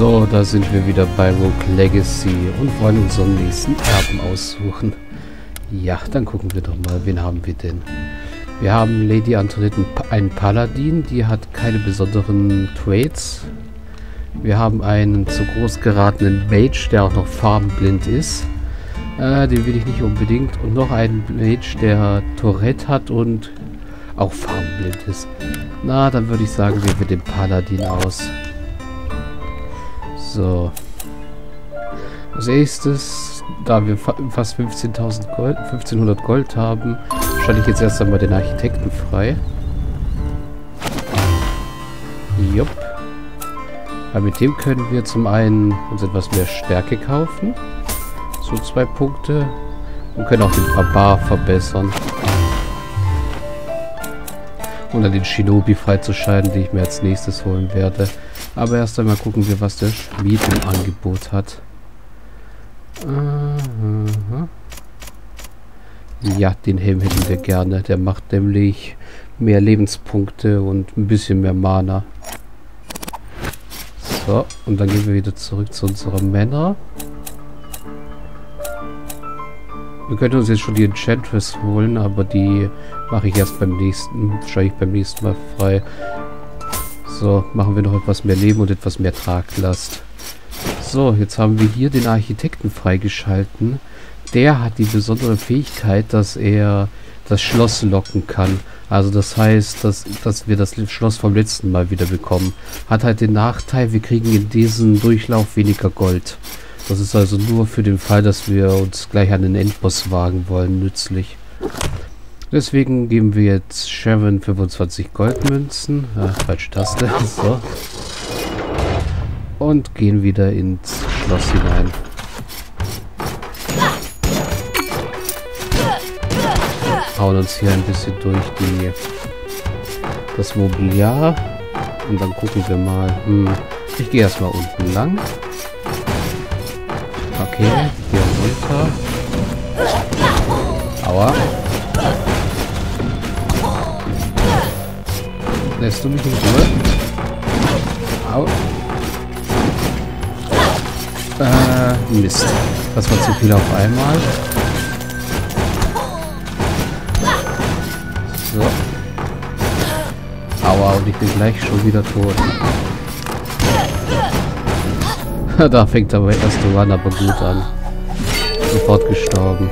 So, da sind wir wieder bei Rogue Legacy und wollen unseren nächsten Erben aussuchen. Ja, dann gucken wir doch mal, wen haben wir denn? Wir haben Lady Antoinette einen Paladin, die hat keine besonderen Trades. Wir haben einen zu groß geratenen Mage, der auch noch farbenblind ist. Äh, den will ich nicht unbedingt. Und noch einen Mage, der Tourette hat und auch farbenblind ist. Na, dann würde ich sagen, wählen wir den Paladin aus. So. Als erstes, da wir fa fast 15.000 Gold, 1500 Gold haben, schalte ich jetzt erst einmal den Architekten frei. Jupp. Weil mit dem können wir zum einen uns etwas mehr Stärke kaufen. So zwei Punkte. Und können auch den Barbar verbessern. Und dann den Shinobi freizuschalten, den ich mir als nächstes holen werde. Aber erst einmal gucken wir, was der Schmied im Angebot hat. Ja, den Helm hätten wir gerne. Der macht nämlich mehr Lebenspunkte und ein bisschen mehr Mana. So, und dann gehen wir wieder zurück zu unseren Männern. Wir könnten uns jetzt schon die Enchantress holen, aber die mache ich erst beim nächsten, wahrscheinlich beim nächsten Mal frei. So, machen wir noch etwas mehr Leben und etwas mehr Traglast. So, jetzt haben wir hier den Architekten freigeschalten. Der hat die besondere Fähigkeit, dass er das Schloss locken kann. Also das heißt, dass, dass wir das Schloss vom letzten Mal wieder bekommen. Hat halt den Nachteil, wir kriegen in diesem Durchlauf weniger Gold. Das ist also nur für den Fall, dass wir uns gleich an den Endboss wagen wollen, nützlich. Deswegen geben wir jetzt Sharon 25 Goldmünzen. Ah, falsche Taste. So. Und gehen wieder ins Schloss hinein. Hauen uns hier ein bisschen durch die das Mobiliar. Und dann gucken wir mal. Hm, ich gehe erstmal unten lang. Okay, hier runter. Aua. Lässt du mich in Ruhe? Au. Äh, Mist. Das war zu viel auf einmal. So. Aua, und ich bin gleich schon wieder tot. da fängt aber erste Run aber gut an. Sofort gestorben.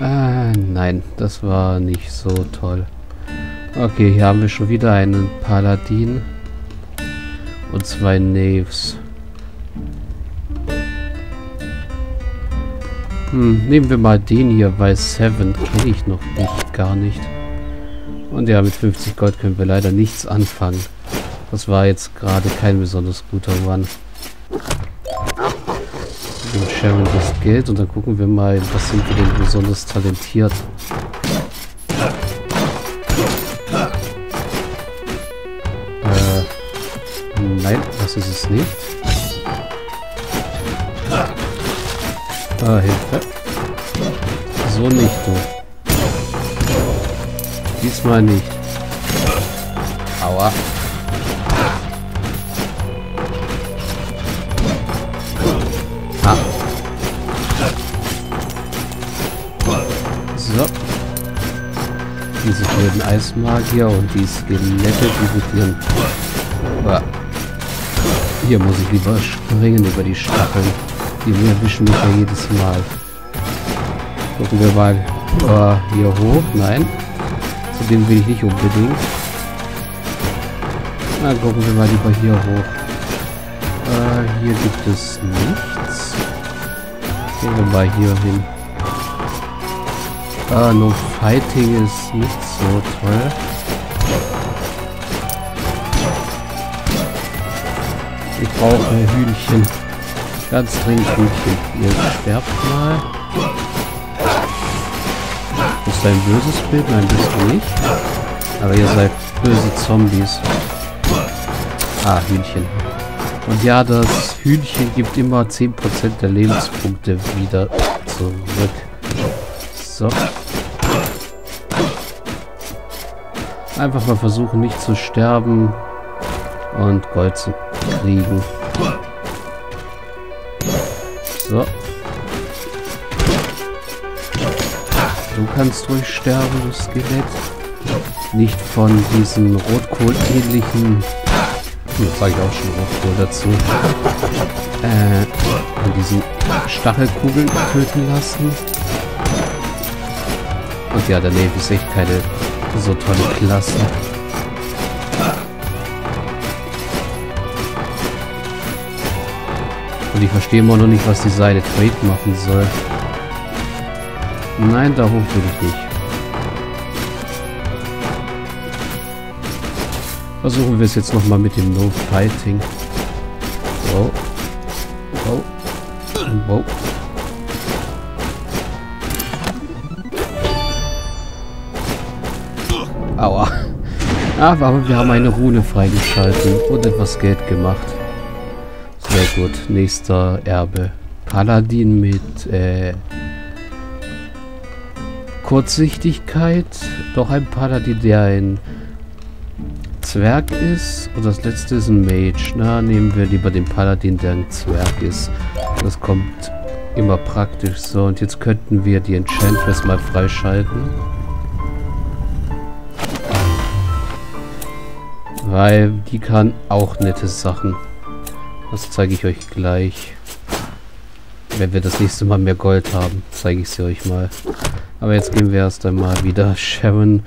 Äh, nein, das war nicht so toll. Okay, hier haben wir schon wieder einen Paladin. Und zwei Knaves. Hm, nehmen wir mal den hier, weil Seven kenne ich noch nicht, gar nicht. Und ja, mit 50 Gold können wir leider nichts anfangen. Das war jetzt gerade kein besonders guter Run. Wir Sharon das Geld und dann gucken wir mal, was sind wir denn besonders talentiert. Das ist es nicht. Ah, Hilfe. So nicht, du. Diesmal nicht. Aua. Ah. So. Diese blöden Eismagier und die Skelette, die mit ihren... Hier muss ich lieber springen über die Stacheln. Die erwischen mich ja jedes Mal. Gucken wir mal äh, hier hoch. Nein. Zu dem will ich nicht unbedingt. Na, gucken wir mal lieber hier hoch. Äh, hier gibt es nichts. Gehen wir mal hier hin. Ah, no fighting ist nicht so toll. Ich brauche Hühnchen. Ganz dringend Hühnchen. Ihr sterbt mal. Ist ein böses Bild? Nein, bist du nicht. Aber ihr seid böse Zombies. Ah, Hühnchen. Und ja, das Hühnchen gibt immer 10% der Lebenspunkte wieder zurück. So. Einfach mal versuchen, nicht zu sterben. und Gold zu kriegen. So. Du kannst ruhig sterben, du Skelett. Nicht von diesen Rotkohl-ähnlichen... Jetzt sage ich auch schon Rotkohl dazu. Äh, von diesen Stachelkugeln töten lassen. Und ja, der Navy ist echt keine so tolle Klasse. Und ich verstehe immer noch nicht, was die Seite Trade machen soll. Nein, da hoch will ich nicht. Versuchen wir es jetzt nochmal mit dem No Fighting. So. Oh. Oh. Aua. Aber wir haben eine Rune freigeschalten und etwas Geld gemacht. Sehr gut. Nächster Erbe. Paladin mit äh, Kurzsichtigkeit. Doch ein Paladin, der ein Zwerg ist. Und das letzte ist ein Mage. Na, nehmen wir lieber den Paladin, der ein Zwerg ist. Das kommt immer praktisch so. Und jetzt könnten wir die Enchantress mal freischalten. Weil die kann auch nette Sachen. Das zeige ich euch gleich. Wenn wir das nächste Mal mehr Gold haben, zeige ich sie euch mal. Aber jetzt gehen wir erst einmal wieder Sharon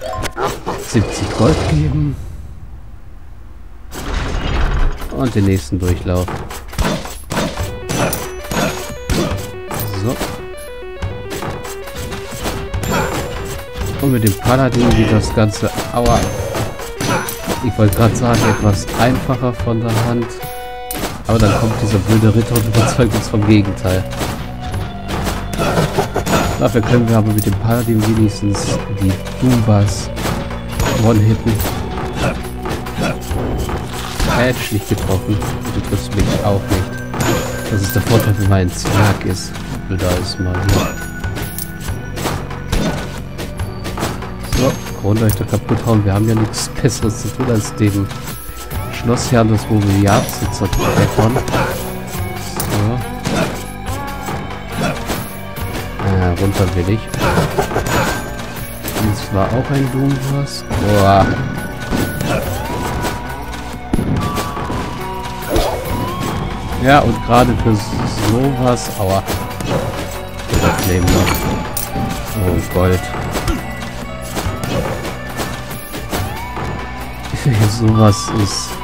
70 Gold geben. Und den nächsten Durchlauf. So. Und mit dem Paladin geht das Ganze... Aua ich wollte gerade sagen, etwas einfacher von der Hand. Aber dann kommt dieser blöde Ritter und überzeugt uns vom Gegenteil. Dafür können wir aber mit dem Paladin wenigstens die Doombas one-hitten. Edge nicht getroffen. Du triffst mich auch nicht. Das ist der Vorteil, wenn man ein Zwerg ist. Da ist mal hier. Kronleuchter kaputt hauen. Wir haben ja nichts Besseres zu tun, als den Schlossherrn des Mobiliars zu zertreffern. So. Äh, runter will ich. Das war auch ein Doomwas. Boah. Ja, und gerade für sowas... Aua. Der Flame noch. Oh, Gold. sowas ist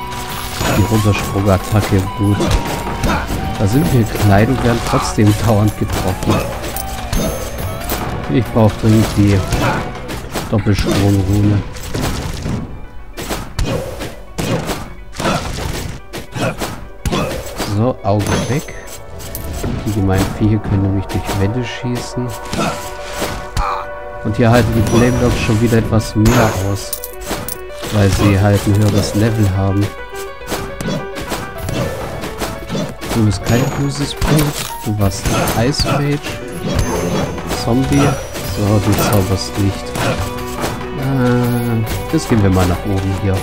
die Runtersprungattacke gut. Da sind wir klein und werden trotzdem dauernd getroffen. Ich brauche dringend die Doppelsprungrune. So, Auge weg. Die gemeinen Viecher können nämlich durch Wände schießen. Und hier halten die Flame schon wieder etwas mehr aus weil sie halt ein höheres Level haben. Du bist kein böses Brot. Du warst Ice Mage. Zombie. So, du zauberst nicht. Äh, jetzt gehen wir mal nach oben hier.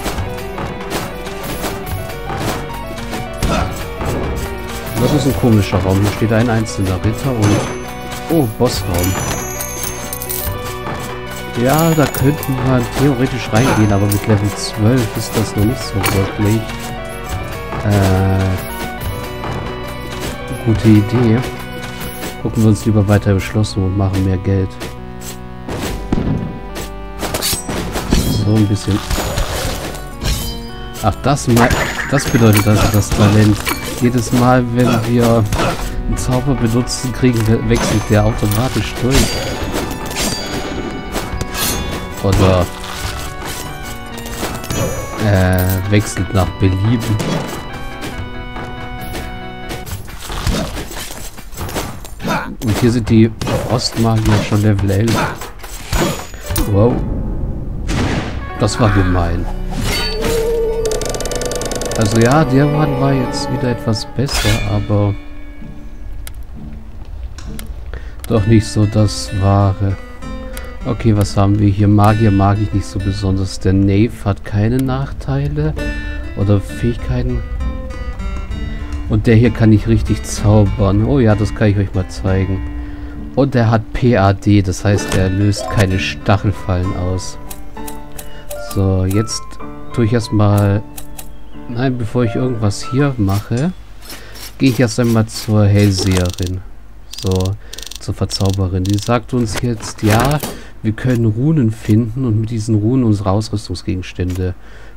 Das ist ein komischer Raum. Hier steht ein einzelner Ritter und... Oh, Bossraum. Ja, da könnten wir theoretisch reingehen, aber mit Level 12 ist das noch nicht so wirklich. Äh, gute Idee. Gucken wir uns lieber weiter im Schloss und machen mehr Geld. So ein bisschen. Ach, das, das bedeutet also das Talent. Jedes Mal, wenn wir einen Zauber benutzen, kriegen, wechselt der automatisch durch oder äh, wechselt nach Belieben. Hier sind die Frostmagier schon Level 11. Wow. Das war gemein. Also ja, der Mann war jetzt wieder etwas besser, aber doch nicht so das Wahre. Okay, was haben wir hier? Magier mag ich nicht so besonders. Der Knave hat keine Nachteile. Oder Fähigkeiten. Und der hier kann ich richtig zaubern. Oh ja, das kann ich euch mal zeigen. Und er hat PAD, das heißt, er löst keine Stachelfallen aus. So, jetzt tue ich erstmal... Nein, bevor ich irgendwas hier mache, gehe ich erst einmal zur Hellseherin. So, zur Verzauberin. Die sagt uns jetzt, ja, wir können Runen finden und mit diesen Runen unsere Ausrüstungsgegenstände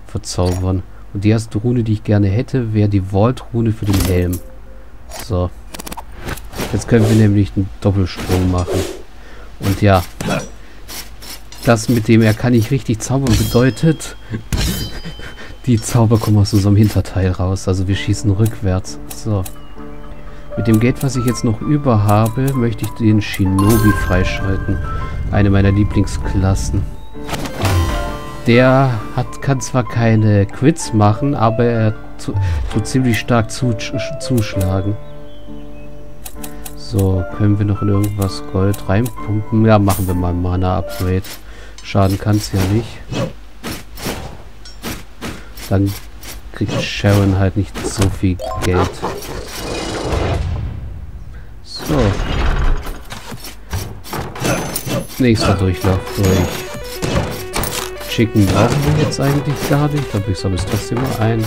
verzaubern. Und die erste Rune, die ich gerne hätte, wäre die Vault-Rune für den Helm. So. Jetzt können wir nämlich einen Doppelsprung machen. Und ja, das mit dem er kann nicht richtig zaubern bedeutet, die Zauber kommen aus unserem Hinterteil raus. Also wir schießen rückwärts. So. Mit dem Geld, was ich jetzt noch über habe, möchte ich den Shinobi freischalten. Eine meiner Lieblingsklassen. Der hat, kann zwar keine Quits machen, aber er tut ziemlich stark zu, zuschlagen. So, können wir noch in irgendwas Gold reinpumpen? Ja, machen wir mal Mana-Upgrade. Schaden kann es ja nicht. Dann kriegt Sharon halt nicht so viel Geld. So. Nächster Durchlauf durch. Chicken brauchen wir jetzt eigentlich gar nicht, aber ich sammle es trotzdem mal ein.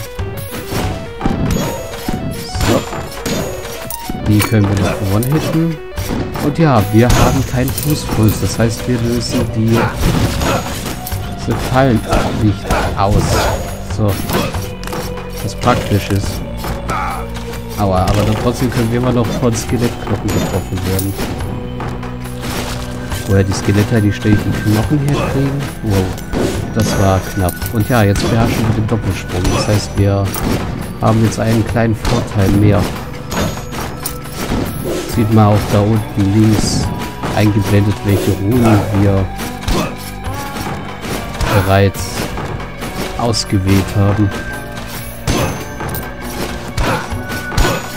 Die können wir noch one-hitten. Und ja, wir haben keinen Fußpuls. Das heißt, wir lösen die diese Fallen nicht aus. So. Was praktisch ist. Aua, aber dann trotzdem können wir immer noch von Skelettknochen getroffen werden. Woher die Skelette die stähligen Knochen herkriegen? Wow. Das war knapp. Und ja, jetzt beherrschen wir den Doppelsprung. Das heißt, wir haben jetzt einen kleinen Vorteil mehr. Sieht man auch da unten links eingeblendet, welche Runen wir bereits ausgewählt haben.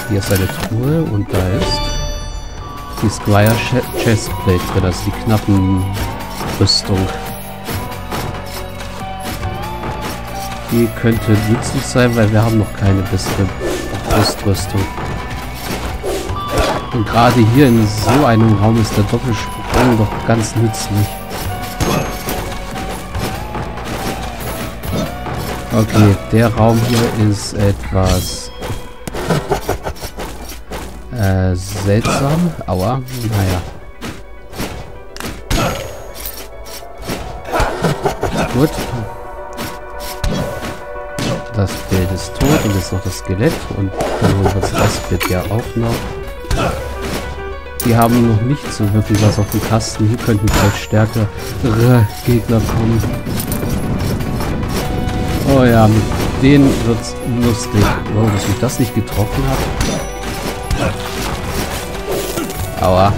Hier ist eine Truhe und da ist die Squire Chestplate drin, das ist die Knappenrüstung. Die könnte nützlich sein, weil wir haben noch keine bessere Brustrüstung. Und gerade hier in so einem Raum ist der Doppelsprung doch ganz nützlich. Okay, der Raum hier ist etwas äh, seltsam. Aua, naja. Gut. Das Bild ist tot und jetzt noch das Skelett und dann holen wir das Bild ja auch noch. Die haben noch nicht so wirklich was auf dem Kasten. Hier könnten vielleicht stärkere Gegner kommen. Oh ja, mit denen wird's lustig. Wow, dass mich das nicht getroffen hat. Aua.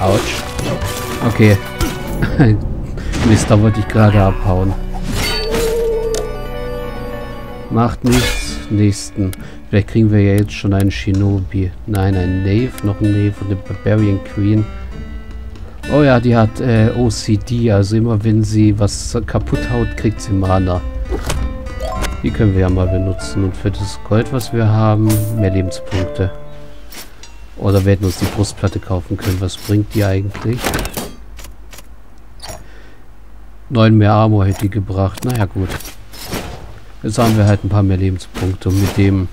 Autsch. Okay. Mist, da wollte ich gerade abhauen. Macht nichts. Nächsten. Vielleicht kriegen wir ja jetzt schon einen Shinobi. Nein, ein Knave, noch ein Knave und eine Barbarian Queen. Oh ja, die hat äh, OCD, also immer wenn sie was kaputt haut, kriegt sie Mana. Die können wir ja mal benutzen. Und für das Gold, was wir haben, mehr Lebenspunkte. Oder werden uns die Brustplatte kaufen können. Was bringt die eigentlich? Neun mehr Armor hätte die gebracht. Naja, gut. Jetzt haben wir halt ein paar mehr Lebenspunkte. Und mit dem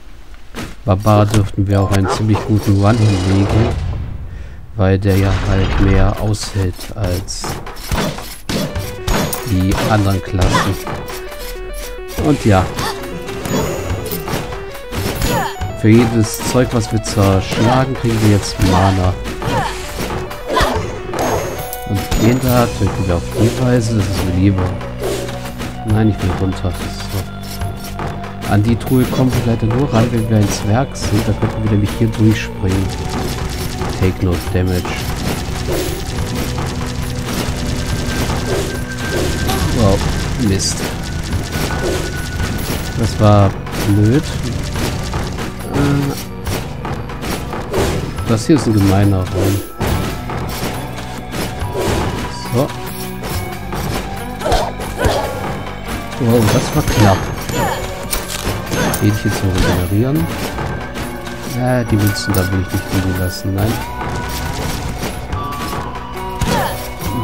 Barbar dürften wir auch einen ziemlich guten Run hinlegen. Weil der ja halt mehr aushält als die anderen Klassen. Und ja. Für jedes Zeug, was wir zerschlagen, kriegen wir jetzt Mana. Und den da drücken wir auf die Weise, das ist mir lieber. Nein, ich will runter. So. An die Truhe kommen wir leider nur ran, wenn wir ein Zwerg sind. Da könnten wir nämlich hier durchspringen. Take no damage. Wow, Mist. Das war blöd. Das hier ist ein gemeiner Raum. So. Wow, das war knapp. Hähnchen zu regenerieren. Äh, die Münzen da will ich nicht liegen lassen. Nein.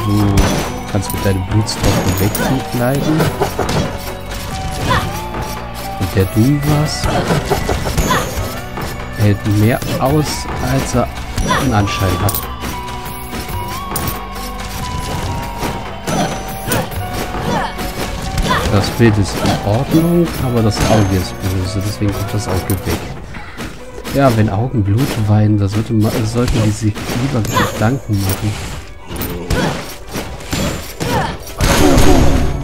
Du kannst mit deinem Blutstropfen wegbleiben. Und der du was hält mehr aus, als er einen Anschein hat. Das Bild ist in Ordnung, aber das Auge ist böse, deswegen kommt das Auge weg. Ja, wenn Augen Blut weinen, da sollte man, sollten die sich lieber Gedanken machen.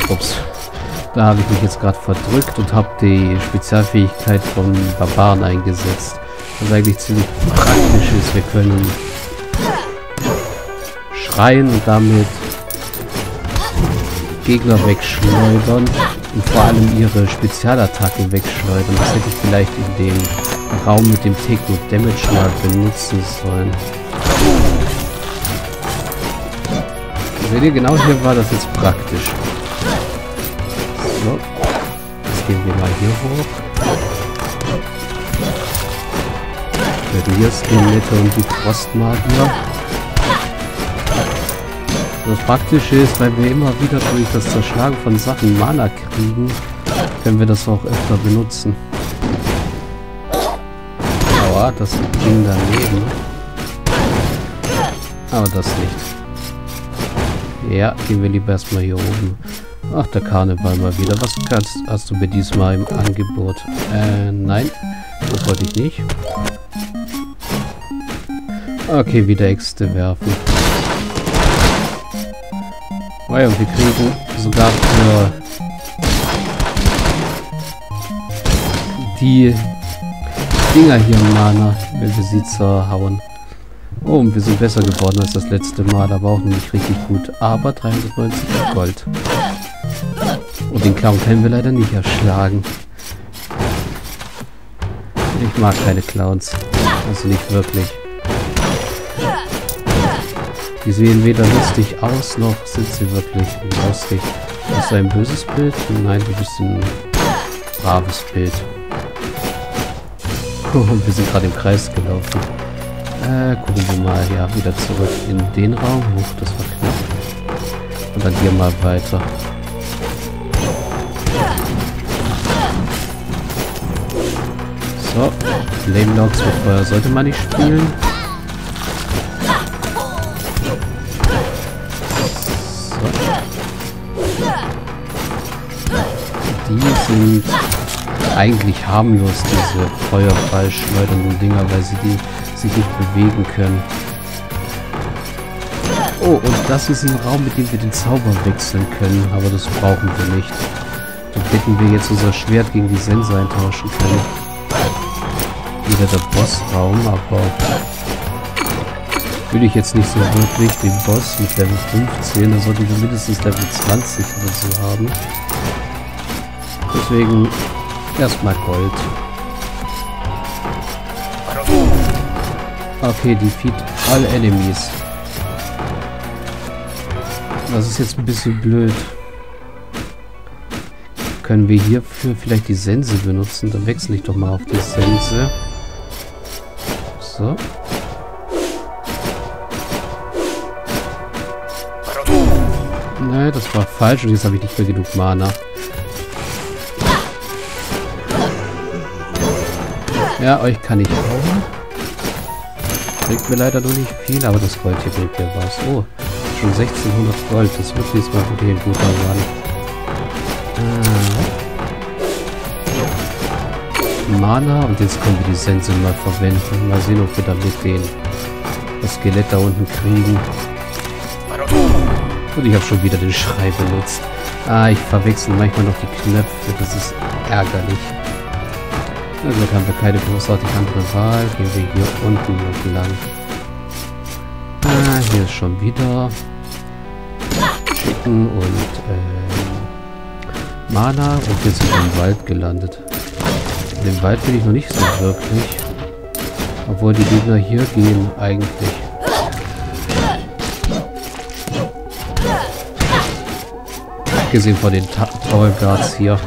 Ups. Da habe ich mich jetzt gerade verdrückt und habe die Spezialfähigkeit von Barbaren eingesetzt. Was eigentlich ziemlich praktisch ist. Wir können schreien und damit Gegner wegschleudern und vor allem ihre Spezialattacke wegschleudern. Das hätte ich vielleicht in dem Raum mit dem Techno Damage mal benutzen sollen. Seht ihr, genau hier war das jetzt praktisch. So. Jetzt gehen wir mal hier hoch. Werden hier Skelette und die Frostmagier. Das Praktische ist, weil wir immer wieder durch das Zerschlagen von Sachen Mana kriegen, können wir das auch öfter benutzen. Aua, das ging daneben. Aber das nicht. Ja, gehen wir lieber erstmal hier oben. Ach, der Karneval mal wieder. Was kannst, hast du mir diesmal im Angebot? Äh, nein. Das wollte ich nicht. Okay, wieder Äxte werfen. Und wir kriegen sogar für die Dinger hier Mana, wenn wir sie zerhauen. Oh, und wir sind besser geworden als das letzte Mal, aber auch nicht richtig gut. Aber 390 Gold. Und den Clown können wir leider nicht erschlagen. Ich mag keine Clowns. Also nicht wirklich. Die sehen weder lustig aus, noch sind sie wirklich lustig. Ist du ein böses Bild? Nein, du bist ein braves Bild. Wir sind gerade im Kreis gelaufen. Äh, gucken wir mal, ja, wieder zurück in den Raum. Huch, das war knapp. Und dann hier mal weiter. So, Flame Logs mit Feuer sollte man nicht spielen. Sind eigentlich harmlos, diese Feuerballschleudernden Dinger, weil sie die sich nicht bewegen können. Oh, und das ist ein Raum, mit dem wir den Zauber wechseln können, aber das brauchen wir nicht. Dann hätten wir jetzt unser Schwert gegen die Sense eintauschen können. Wieder der Bossraum, aber will ich jetzt nicht so wirklich den Boss mit Level 15, da sollten wir mindestens Level 20 oder so haben. Deswegen erstmal Gold. Okay, defeat all enemies. Das ist jetzt ein bisschen blöd. Können wir hierfür vielleicht die Sense benutzen? Dann wechsle ich doch mal auf die Sense. So. Nein, das war falsch und jetzt habe ich nicht mehr genug Mana. Ja, euch kann ich hauen. Bringt mir leider nur nicht viel, aber das Gold hier bringt mir was. Oh, schon 1600 Gold. Das wird diesmal wirklich ein guter Run. Ah. Mana und jetzt können wir die Sense mal verwenden. Mal sehen, ob wir damit den das Skelett da unten kriegen. Und ich habe schon wieder den Schrei benutzt. Ah, ich verwechsel manchmal noch die Knöpfe. Das ist ärgerlich. Also haben wir keine großartig andere Wahl. Gehen wir hier unten entlang. Ah, hier ist schon wieder Chicken und äh, Mana und wir sind im Wald gelandet. In dem Wald bin ich noch nicht so wirklich. Obwohl die Gegner hier gehen eigentlich. Abgesehen von den Ta Tower Guards hier.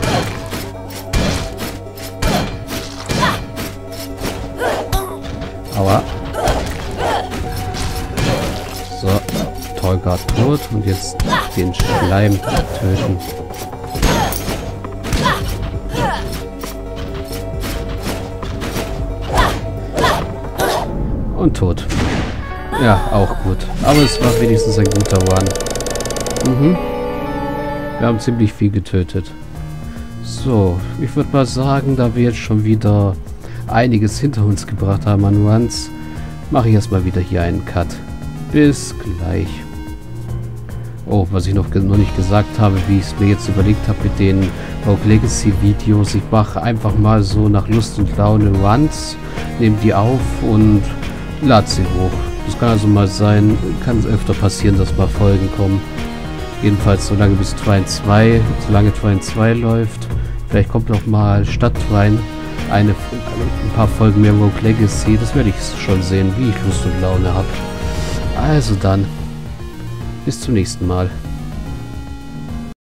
Aua. So, Tower Guard tot und jetzt den Schleim töten. Und tot. Ja, auch gut. Aber es war wenigstens ein guter One. Mhm. Wir haben ziemlich viel getötet. So, ich würde mal sagen, da wir jetzt schon wieder einiges hinter uns gebracht haben an Runs, mache ich erstmal wieder hier einen Cut. Bis gleich. Oh, was ich noch, noch nicht gesagt habe, wie ich es mir jetzt überlegt habe mit den Rogue Legacy Videos. Ich mache einfach mal so nach Lust und Laune Runs, nehme die auf und lade sie hoch. Das kann also mal sein, kann öfter passieren, dass mal Folgen kommen. Jedenfalls solange bis Twine 2, solange Twine 2 läuft. Vielleicht kommt noch mal statt Twine eine, ein paar Folgen mehr Rogue Legacy. Das werde ich schon sehen, wie ich Lust und Laune habe. Also dann, bis zum nächsten Mal.